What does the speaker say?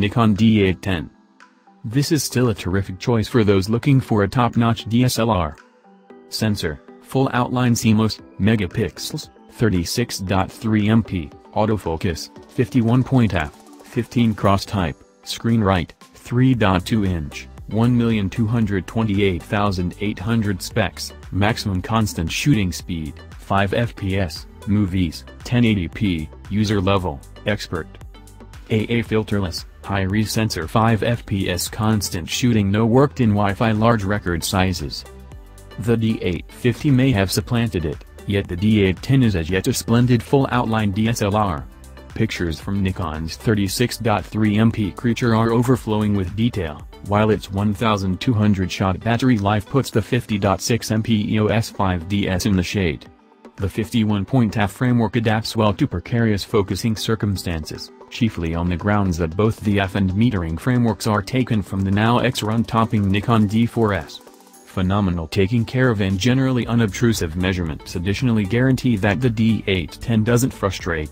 Nikon D810. This is still a terrific choice for those looking for a top-notch DSLR. Sensor, full outline CMOS, megapixels, 36.3 MP, autofocus, 51 point f, 15 cross type, screen write, 3.2 inch, 1,228,800 specks, maximum constant shooting speed, 5 fps, movies, 1080p, user level, expert. AA filterless, high-res sensor 5 fps constant shooting no worked in Wi-Fi large record sizes. The D850 may have supplanted it, yet the D810 is as yet a splendid full outline DSLR. Pictures from Nikon's 36.3 MP creature are overflowing with detail, while its 1200 shot battery life puts the 50.6 MP EOS 5DS in the shade. The 51-point AF framework adapts well to precarious focusing circumstances, chiefly on the grounds that both the AF and metering frameworks are taken from the now ex-run topping Nikon D4S. Phenomenal taking care of and generally unobtrusive measurements additionally guarantee that the D810 doesn't frustrate,